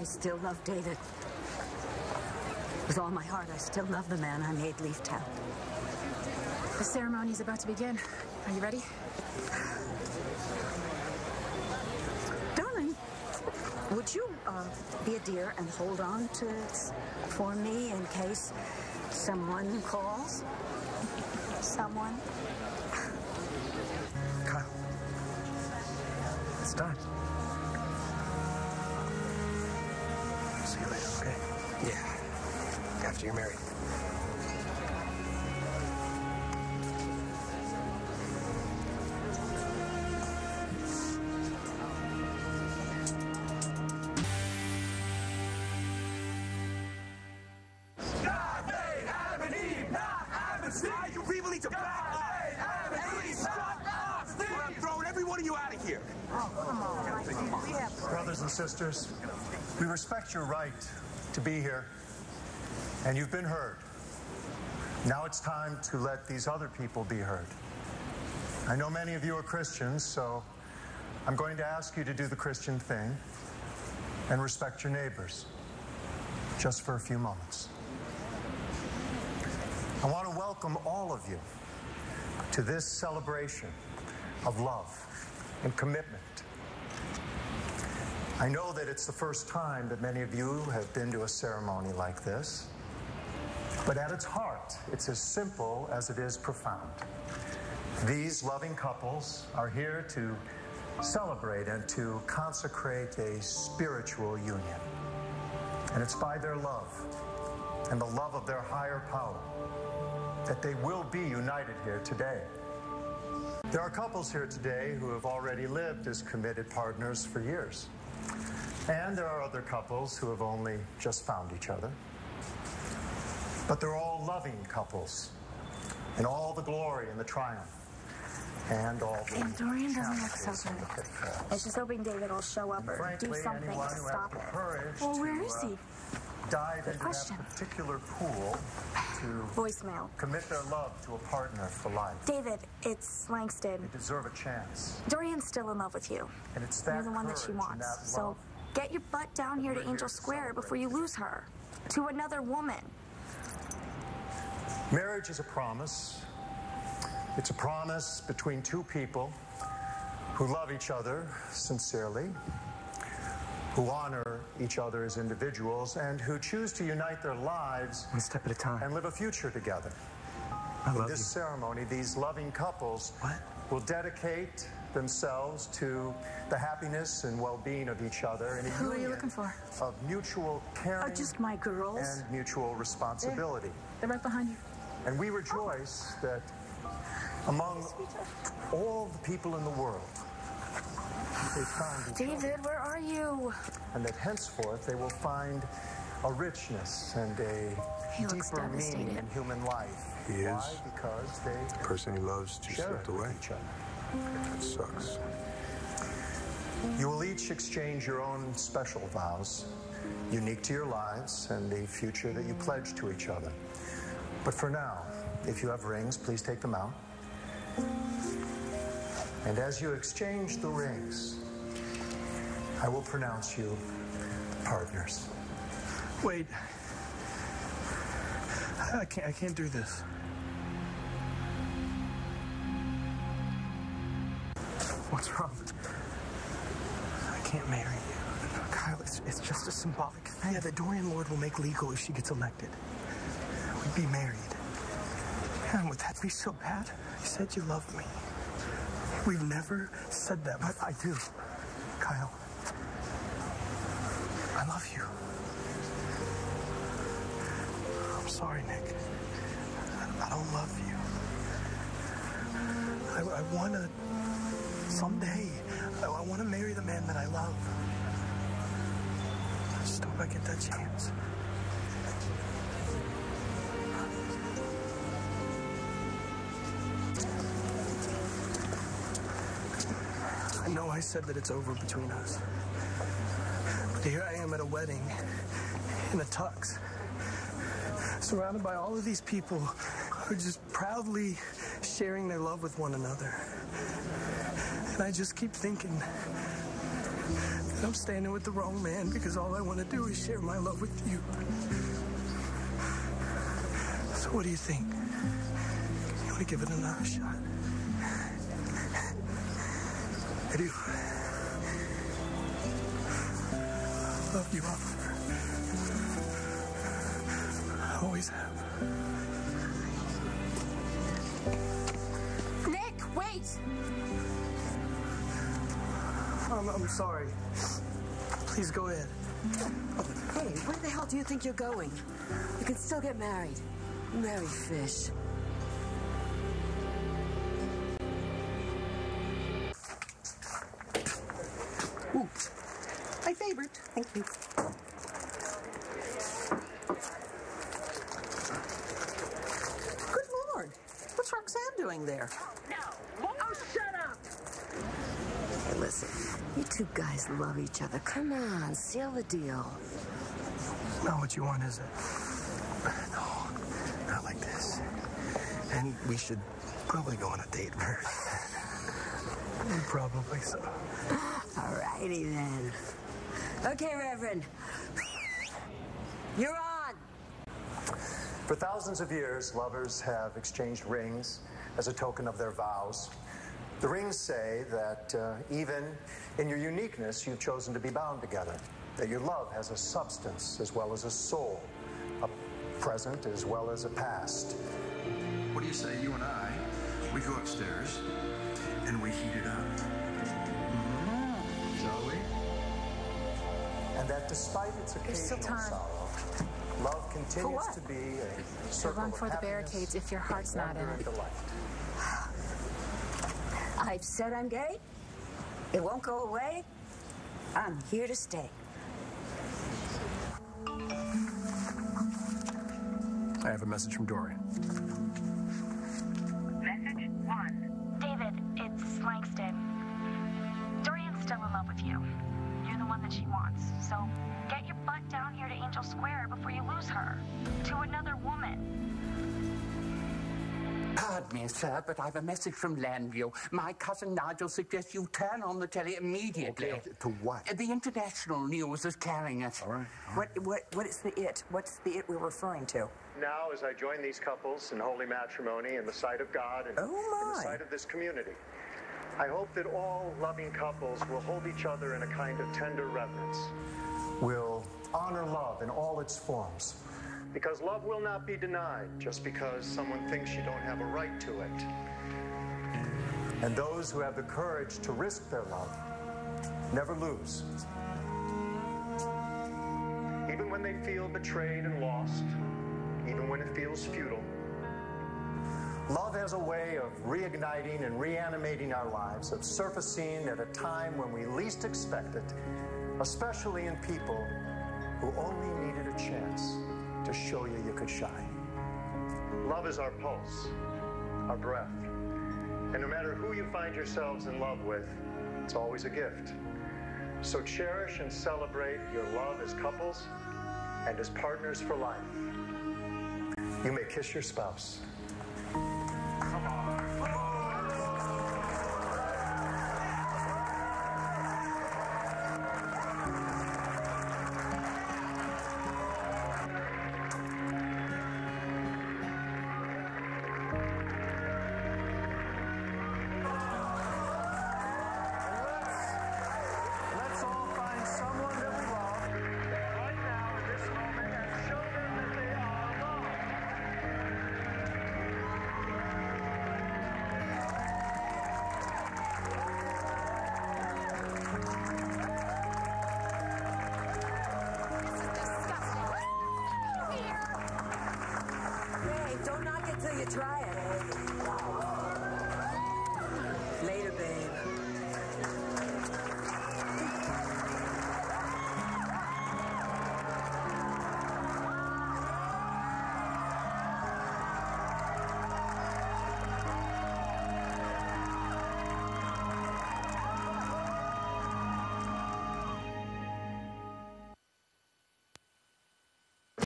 I still love David. With all my heart, I still love the man I made leave town. The ceremony is about to begin. Are you ready? Darling, would you uh, be a dear and hold on to this for me in case someone calls? Someone? Kyle. It's done. See you later, okay? Yeah. After you're married. Adam and Eve, Adam and Steve. You people need to back up. Please shut. I'm throwing every of you out of here. Brothers and sisters, we respect your right to be here, and you've been heard. Now it's time to let these other people be heard. I know many of you are Christians, so I'm going to ask you to do the Christian thing and respect your neighbors just for a few moments. I want to welcome all of you to this celebration of love and commitment. I know that it's the first time that many of you have been to a ceremony like this, but at its heart, it's as simple as it is profound. These loving couples are here to celebrate and to consecrate a spiritual union. And it's by their love and the love of their higher power that they will be united here today. There are couples here today who have already lived as committed partners for years. And there are other couples who have only just found each other. But they're all loving couples in all the glory and the triumph and all the And Dorian doesn't look so challenges and good. I was just hoping David will show up or Frankly, do something to stop it. Well, where to, is uh, dive into question. that particular pool to Voicemail. commit their love to a partner for life. David, it's Langston. They deserve a chance. Dorian's still in love with you. And it's that You're the one that she wants. that So get your butt down here to here Angel to Square before you lose her to another woman. Marriage is a promise. It's a promise between two people who love each other sincerely, who honor each other as individuals, and who choose to unite their lives One step at a time. and live a future together. I In this you. ceremony, these loving couples What? will dedicate themselves to the happiness and well-being of each other in a Who are you looking for? of mutual caring Oh, just my girls. and mutual responsibility. They're right behind you. And we rejoice that among all the people in the world, they found each other, David, where are you? and that henceforth they will find a richness and a He deeper meaning in human life. He Why? is. Because they The person he loves just share slipped away. each other. That sucks. You will each exchange your own special vows, unique to your lives and the future that you pledge to each other. But for now, if you have rings, please take them out. And as you exchange the rings, I will pronounce you partners. Wait. I can't. I can't do this. What's wrong? I can't marry you. Kyle, it's, it's just a symbolic thing. Yeah, the Dorian Lord will make legal if she gets elected. We'd be married. Man, would that be so bad? You said you loved me. We've never said that, but I do. Kyle. I love you. I'm sorry, Nick. I, don't love you. I, I want to, someday, I, I want to marry the man that I love. I just hope I get that chance. Know I said that it's over between us. But here I am at a wedding in a tux, surrounded by all of these people who are just proudly sharing their love with one another. And I just keep thinking that I'm standing with the wrong man because all I want to do is share my love with you. So what do you think? You want to give it another shot? I do. Love you, Oliver. I always have. Nick, wait! I'm, I'm sorry. Please go ahead. Hey, where the hell do you think you're going? You can still get married. Marry fish. My favorite. Thank you. Good lord. What's Roxanne doing there? Now, oh, shut up! Hey, listen. You two guys love each other. Come on, seal the deal. Not what you want, is it? No, not like this. And we should probably go on a date first. probably so. All righty then. Okay, Reverend. You're on. For thousands of years, lovers have exchanged rings as a token of their vows. The rings say that uh, even in your uniqueness, you've chosen to be bound together, that your love has a substance as well as a soul, a present as well as a past. What do you say, you and I, we go upstairs and we heat it up? And that despite its There's still occasional time. sorrow, love continues what? to be a To circle run of for the barricades if your heart's not in it. I've said I'm gay. It won't go away. I'm here to stay. I have a message from Dorian. Pardon me, sir, but I've a message from Llanview. My cousin Nigel suggests you turn on the telly immediately. Okay, to what? Uh, The international news is carrying it. All right. What, what, what is the it? What's the it we're referring to? Now, as I join these couples in holy matrimony in the sight of God and Oh, in the sight of this community, I hope that all loving couples will hold each other in a kind of tender reverence. Will honor love in all its forms. Because love will not be denied just because someone thinks you don't have a right to it. And those who have the courage to risk their love never lose. Even when they feel betrayed and lost, even when it feels futile. Love has a way of reigniting and reanimating our lives, of surfacing at a time when we least expect it, especially in people who only needed a chance to show you you could shine. Love is our pulse, our breath. And no matter who you find yourselves in love with, it's always a gift. So cherish and celebrate your love as couples and as partners for life. You may kiss your spouse. Try it.